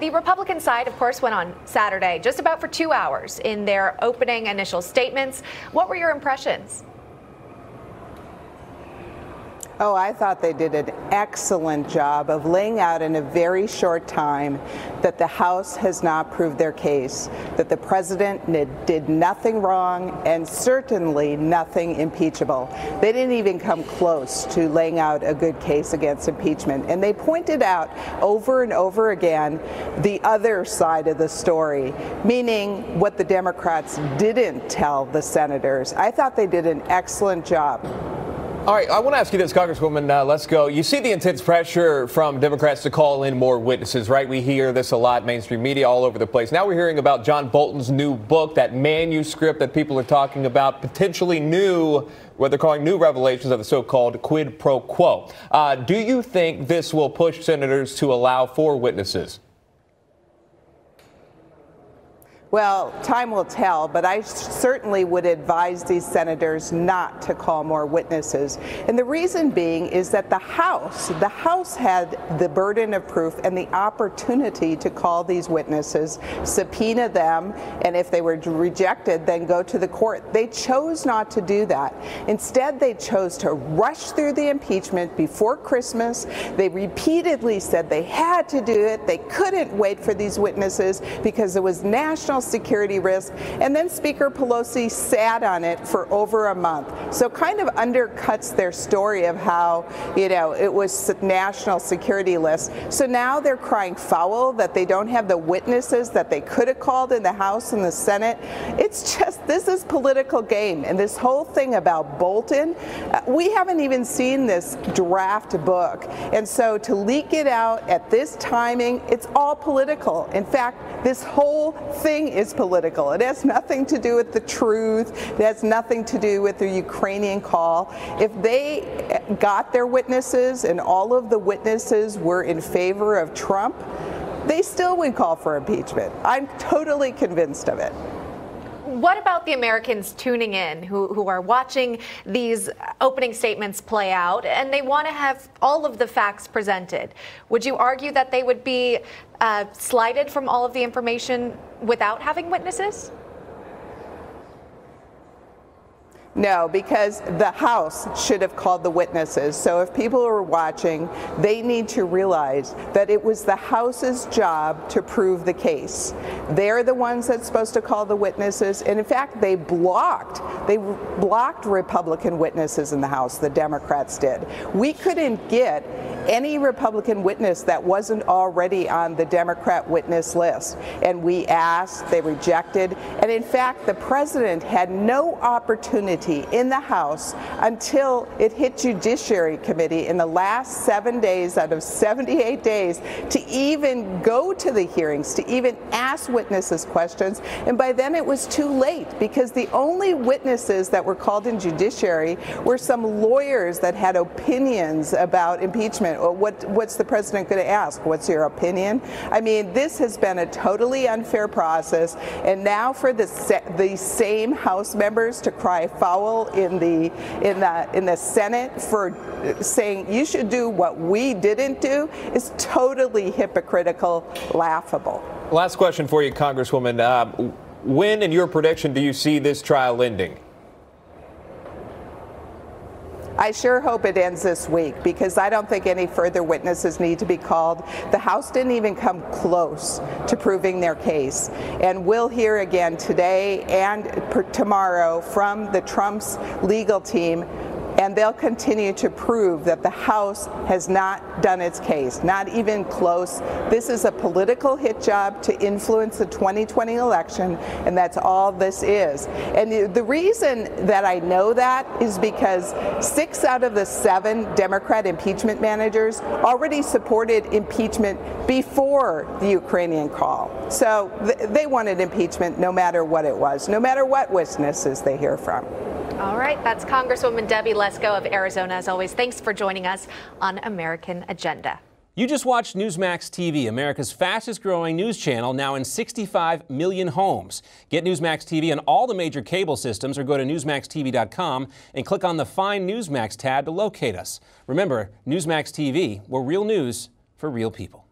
The Republican side, of course, went on Saturday just about for two hours in their opening initial statements. What were your impressions? Oh, I thought they did an excellent job of laying out in a very short time that the House has not proved their case, that the president did nothing wrong and certainly nothing impeachable. They didn't even come close to laying out a good case against impeachment. And they pointed out over and over again the other side of the story, meaning what the Democrats didn't tell the senators. I thought they did an excellent job. All right, I want to ask you this, Congresswoman. Uh, let's go. You see the intense pressure from Democrats to call in more witnesses, right? We hear this a lot, mainstream media all over the place. Now we're hearing about John Bolton's new book, that manuscript that people are talking about, potentially new, what they're calling new revelations of the so called quid pro quo. Uh, do you think this will push senators to allow for witnesses? Well, time will tell, but I certainly would advise these senators not to call more witnesses. And the reason being is that the House, the House had the burden of proof and the opportunity to call these witnesses, subpoena them, and if they were rejected, then go to the court. They chose not to do that. Instead, they chose to rush through the impeachment before Christmas. They repeatedly said they had to do it. They couldn't wait for these witnesses because it was national security risk. And then Speaker Pelosi sat on it for over a month. So kind of undercuts their story of how, you know, it was national security list. So now they're crying foul that they don't have the witnesses that they could have called in the House and the Senate. It's just, this is political game. And this whole thing about Bolton, uh, we haven't even seen this draft book. And so to leak it out at this timing, it's all political. In fact, this whole thing is political. It has nothing to do with the truth. It has nothing to do with the Ukrainian call. If they got their witnesses and all of the witnesses were in favor of Trump, they still would call for impeachment. I'm totally convinced of it what about the Americans tuning in who, who are watching these opening statements play out and they want to have all of the facts presented? Would you argue that they would be uh, slighted from all of the information without having witnesses? No, because the House should have called the witnesses. So if people are watching, they need to realize that it was the House's job to prove the case. They're the ones that's supposed to call the witnesses. And in fact, they blocked, they blocked Republican witnesses in the House, the Democrats did. We couldn't get any Republican witness that wasn't already on the Democrat witness list. And we asked, they rejected. And in fact, the president had no opportunity in the House until it hit Judiciary Committee in the last seven days out of 78 days to even go to the hearings, to even ask witnesses questions. And by then it was too late because the only witnesses that were called in Judiciary were some lawyers that had opinions about impeachment what, what's the president going to ask? What's your opinion? I mean, this has been a totally unfair process. And now for the, the same House members to cry foul in the, in, the, in the Senate for saying you should do what we didn't do is totally hypocritical, laughable. Last question for you, Congresswoman. Uh, when, in your prediction, do you see this trial ending? I sure hope it ends this week because I don't think any further witnesses need to be called. The House didn't even come close to proving their case. And we'll hear again today and tomorrow from the Trump's legal team and they'll continue to prove that the House has not done its case, not even close. This is a political hit job to influence the 2020 election, and that's all this is. And the reason that I know that is because six out of the seven Democrat impeachment managers already supported impeachment before the Ukrainian call. So they wanted impeachment no matter what it was, no matter what witnesses they hear from. All right, that's Congresswoman Debbie Lesko of Arizona. As always, thanks for joining us on American Agenda. You just watched Newsmax TV, America's fastest growing news channel, now in 65 million homes. Get Newsmax TV on all the major cable systems or go to NewsmaxTV.com and click on the Find Newsmax tab to locate us. Remember, Newsmax TV, we're real news for real people.